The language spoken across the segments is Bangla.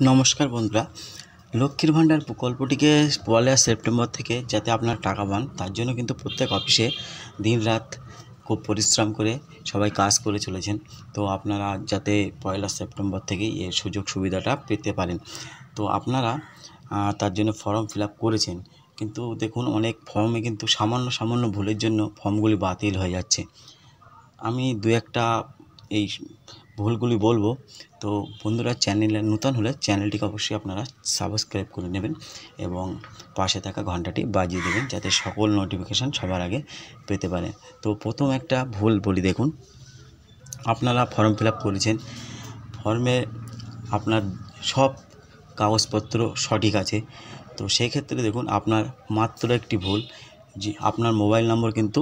নমস্কার বন্ধুরা। লক্ষ্মীর ভাণ্ডার প্রকল্পটিকে পয়লা সেপ্টেম্বর থেকে যাতে আপনার টাকা পান, তার জন্য কিন্তু প্রত্যেক অফিসে দিন রাত খুব পরিশ্রম করে সবাই কাজ করে চলেছেন। তো আপনারা যাতে পয়লা সেপ্টেম্বর থেকেই এই সুযোগ সুবিধাটা পেতে পারেন। তো আপনারা তার জন্য ফর্ম ফিল করেছেন, কিন্তু দেখুন অনেক ফর্মে কিন্তু সামান্য সামান্য ভুলের জন্য ফর্মগুলি বাতিল হয়ে যাচ্ছে। আমি দু একটা এই ভুলগুলি বলব। তো বন্ধুরা, চ্যানেলে নূতন হলে চ্যানেলটিকে অবশ্যই আপনারা সাবস্ক্রাইব করে নেবেন এবং পাশে থাকা ঘন্টাটি বাজিয়ে দেবেন যাতে সকল নোটিফিকেশান সবার আগে পেতে পারেন তো প্রথম একটা ভুল বলি দেখুন। আপনারা ফর্ম ফিল করেছেন। ফর্মে আপনার সব কাগজপত্র সঠিক আছে। তো সেই ক্ষেত্রে দেখুন, আপনার মাত্র একটি ভুল যে আপনার মোবাইল নম্বর কিন্তু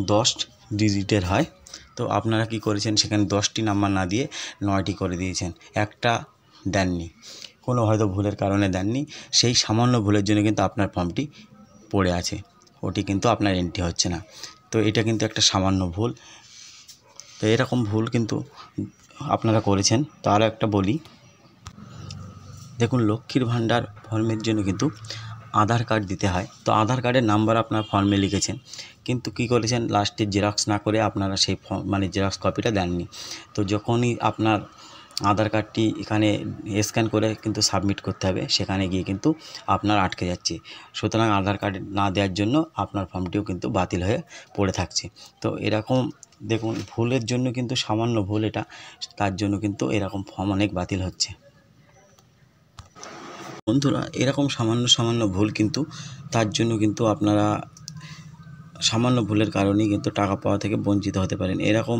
দশ ডিজিটের হয়। তো আপনারা কি করেছেন? সেখানে দশটি নাম্বার না দিয়ে নয়টি করে দিয়েছেন। একটা দেননি। কোনো হয়তো ভুলের কারণে দেননি। সেই সামান্য ভুলের জন্য কিন্তু আপনার ফর্মটি পড়ে আছে। ওটি কিন্তু আপনার এন্ট্রি হচ্ছে না। তো এটা কিন্তু একটা সামান্য ভুল। তো এরকম ভুল কিন্তু আপনারা করেছেন। তো আরও একটা বলি। দেখুন, লক্ষ্মীর ভাণ্ডার ফর্মের জন্য কিন্তু আধার কার্ড দিতে হয়। তো আধার কার্ডের নাম্বার আপনার ফর্মে লিখেছেন। কিন্তু কি করেছেন? লাস্টে জেরক্স না করে আপনারা সেই ফর্ম মানে জেরক্স কপিটা দেননি। তো যখনই আপনার আধার কার্ডটি এখানে স্ক্যান করে কিন্তু সাবমিট করতে হবে, সেখানে গিয়ে কিন্তু আপনার আটকে যাচ্ছে। সুতরাং আধার কার্ড না দেওয়ার জন্য আপনার ফর্মটিও কিন্তু বাতিল হয়ে পড়ে থাকছে। তো এরকম দেখুন, ভুলের জন্য কিন্তু সামান্য ভুল এটা। তার জন্য কিন্তু এরকম ফর্ম অনেক বাতিল হচ্ছে। বন্ধুরা, এরকম সামান্য সামান্য ভুল কিন্তু তার জন্য কিন্তু আপনারা সামান্য ভুলের কারণেই কিন্তু টাকা পাওয়া থেকে বঞ্চিত হতে পারেন। এরকম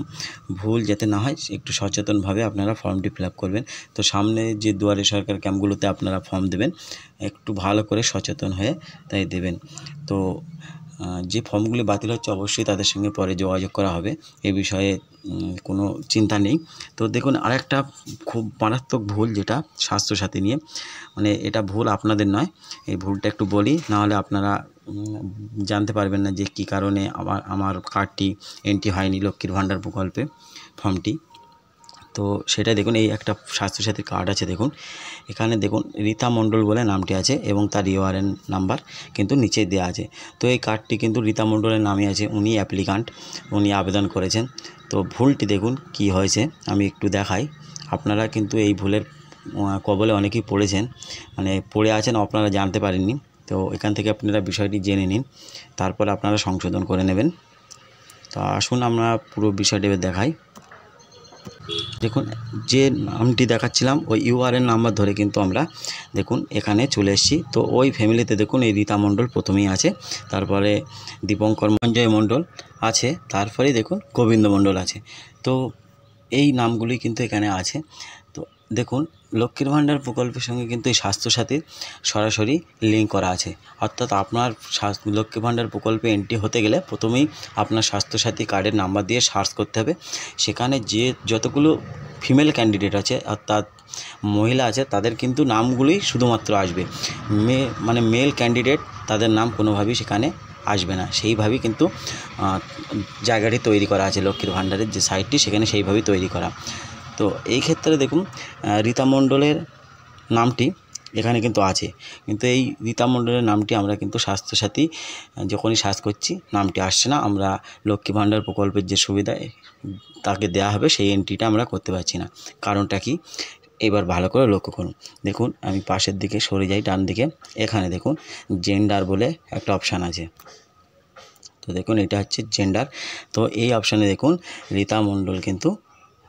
ভুল যাতে না হয়, একটু সচেতনভাবে আপনারা ফর্মটি ফিল করবেন। তো সামনে যে দুয়ারে সরকার ক্যাম্পগুলোতে আপনারা ফর্ম দেবেন, একটু ভালো করে সচেতন হয়ে তাই দেবেন। তো যে ফর্মগুলি বাতিল হচ্ছে অবশ্যই তাদের সঙ্গে পরে যোগাযোগ করা হবে। এ বিষয়ে কোনো চিন্তা নেই। তো দেখুন, আরেকটা খুব মারাত্মক ভুল যেটা স্বাস্থ্যসাথী নিয়ে মানে এটা ভুল আপনাদের নয়। এই ভুলটা একটু বলি, নাহলে আপনারা জানতে পারবেন না যে কী কারণে আমার আমার কার্ডটি এন্ট্রি হয়নি লক্ষ্মীর ভাণ্ডার প্রকল্পে ফর্মটি। তো সেটা দেখুন, এই একটা স্বাস্থ্যসাথী কার্ড আছে দেখুন। এখানে দেখুন, রীতা মণ্ডল বলে নামটি আছে এবং তার ইউআরএন নাম্বার কিন্তু নিচে দেওয়া আছে। তো এই কার্ডটি কিন্তু রীতা মণ্ডলের নামে আছে, উনি অ্যাপ্লিকান্ট উনি আবেদন করেছেন। তো ভুলটি দেখুন, কি হয়েছে, আমি একটু দেখাই। আপনারা কিন্তু এই ভুলের কবলে অনেকেই পড়েছেন মানে পড়ে আছেন, আপনারা জানতে পারেননি। তো এখান থেকে আপনারা বিষয়টি জেনে নিন, তারপরে আপনারা সংশোধন করে নেবেন। তো আসুন আমরা পুরো বিষয়টি দেখাই। দেখুন, যে নামটি দেখাচ্ছিলাম, ওই ইউআরএন নাম্বার ধরে কিন্তু আমরা দেখুন, এখানে চলে এসেছি। তো ওই ফ্যামিলিতে দেখুন, এই রীতা মণ্ডল প্রথমেই আছে। তারপরে দীপঙ্কর মঞ্জয় মণ্ডল আছে। তারপরেই দেখুন, গোবিন্দ মণ্ডল আছে। তো এই নামগুলি কিন্তু এখানে আছে। দেখুন, লক্ষ্মীর ভাণ্ডার প্রকল্পের সঙ্গে কিন্তু এই স্বাস্থ্যসাথীর সরাসরি লিঙ্ক করা আছে। অর্থাৎ আপনার লক্ষ্মী ভাণ্ডার প্রকল্পে এন্ট্রি হতে গেলে প্রথমেই আপনার স্বাস্থ্যসাথী কার্ডের নাম্বার দিয়ে সার্চ করতে হবে। সেখানে যে যতগুলো ফিমেল ক্যান্ডিডেট আছে, অর্থাৎ মহিলা আছে, তাদের কিন্তু নামগুলোই শুধুমাত্র আসবে। মে মানে মেল ক্যান্ডিডেট তাদের নাম কোনোভাবেই সেখানে আসবে না। সেইভাবেই কিন্তু জায়গাটি তৈরি করা আছে লক্ষ্মীর ভাণ্ডারের যে সাইটটি সেখানে সেইভাবেই তৈরি করা। তো এই ক্ষেত্রে দেখুন রীতা মণ্ডলের নামটি এখানে কিন্তু আছে। কিন্তু এই রীতা মণ্ডলের নামটি আমরা কিন্তু স্বাস্থ্যসাথী যখনই সার্চ করছি, নামটি আসছে না। আমরা লক্ষ্মী ভাণ্ডার প্রকল্পের যে সুবিধা, তাকে দেওয়া হবে, সেই এন্ট্রিটা আমরা করতে পারছি না। কারণটা কি? এবার ভালো করে লক্ষ্য করুন। দেখুন, আমি পাশের দিকে সরে যাই, ডান দিকে। এখানে দেখুন জেন্ডার বলে একটা অপশান আছে। তো দেখুন, এটা হচ্ছে জেন্ডার তো এই অপশানে দেখুন, রীতা মণ্ডল কিন্তু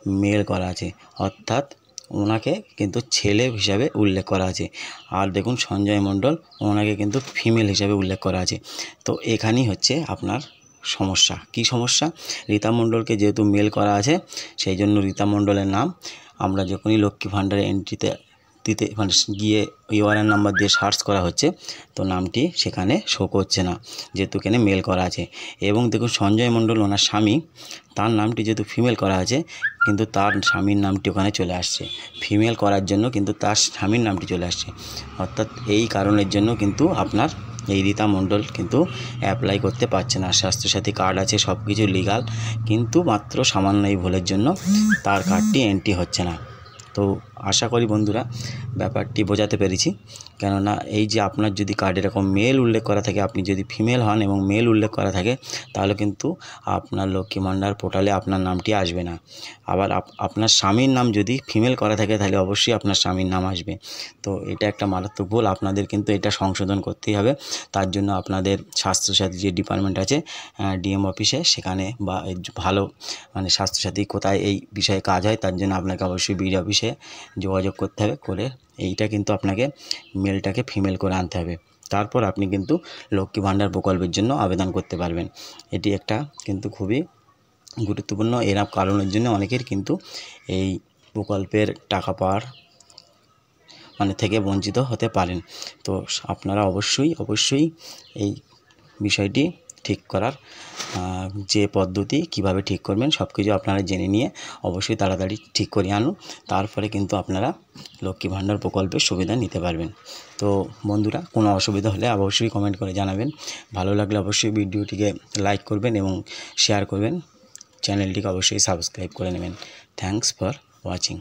মেল করা আছে। অর্থাৎ ওনাকে কিন্তু ছেলে হিসাবে উল্লেখ করা আছে। আর দেখুন, সঞ্জয় মণ্ডল ওনাকে কিন্তু ফিমেল হিসাবে উল্লেখ করা আছে। তো এখানেই হচ্ছে আপনার সমস্যা। কি সমস্যা? রীতা মণ্ডলকে যেহেতু মেল করা আছে, সেই জন্য রীতা মণ্ডলের নাম। আমরা যখনই লক্ষ্মী ভাণ্ডারে এন্ট্রিতে দিতে মানে গিয়ে ইউআরএন নাম্বার দিয়ে সার্চ করা হচ্ছে, তো নামটি সেখানে শো করছে না, যেহেতু এখানে মেল করা আছে। এবং দেখুন, সঞ্জয় মণ্ডল, ওনার স্বামী, তার নামটি যেহেতু ফিমেল করা আছে, কিন্তু তার স্বামীর নামটি ওখানে চলে আসছে। ফিমেল করার জন্য কিন্তু তার স্বামীর নামটি চলে আসছে। অর্থাৎ এই কারণের জন্য কিন্তু আপনার এই রীতা মণ্ডল কিন্তু অ্যাপ্লাই করতে পারছে না। স্বাস্থ্যসাথী কার্ড আছে সব কিছু লিগাল কিন্তু মাত্র সামান্য এই ভুলের জন্য তার কার্ডটি এন্ট্রি হচ্ছে না। তো আশা করি বন্ধুরা ব্যাপারটি বোঝাতে পেরেছি। কেননা এই যে আপনার যদি কার্ডে এরকম মেল উল্লেখ করা থাকে, আপনি যদি ফিমেল হন এবং মেল উল্লেখ করা থাকে, তাহলে কিন্তু আপনার লক্ষ্মী ভাণ্ডার পোর্টালে আপনার নামটি আসবে না। আবার আপনার স্বামীর নাম যদি ফিমেল করা থাকে, তাহলে অবশ্যই আপনার স্বামীর নাম আসবে। তো এটা একটা মারাত্মক ভুল, আপনাদের কিন্তু এটা সংশোধন করতেই হবে। তার জন্য আপনাদের স্বাস্থ্যসাথী যে ডিপার্টমেন্ট আছে ডিএম অফিসে সেখানে বা ভালো মানে স্বাস্থ্যসাথী কোথায় এই বিষয়ে কাজ হয়, তার জন্য আপনাকে অবশ্যই বিডি অফিসে যোগাযোগ করতে হবে করে এইটা কিন্তু আপনাকে মেলটাকে ফিমেল করে আনতে হবে। তারপর আপনি কিন্তু লক্ষ্মী ভাণ্ডার প্রকল্পের জন্য আবেদন করতে পারবেন। এটি একটা কিন্তু খুবই গুরুত্বপূর্ণ এরা কারণের জন্য অনেকের কিন্তু এই প্রকল্পের টাকা পাওয়ার মানে থেকে বঞ্চিত হতে পারেন। তো আপনারা অবশ্যই অবশ্যই এই বিষয়টি ঠিক করার যে পদ্ধতি কীভাবে ঠিক করবেন সব কিছু আপনারা জেনে নিয়ে অবশ্যই তাড়াতাড়ি ঠিক করে আনুন। তারপরে কিন্তু আপনারা লক্ষ্মী ভাণ্ডার প্রকল্পের সুবিধা নিতে পারবেন। তো বন্ধুরা, কোনো অসুবিধা হলে অবশ্যই কমেন্ট করে জানাবেন। ভালো লাগলে অবশ্যই ভিডিওটিকে লাইক করবেন এবং শেয়ার করবেন। চ্যানেলটিকে অবশ্যই সাবস্ক্রাইব করে নেবেন। Thanks for watching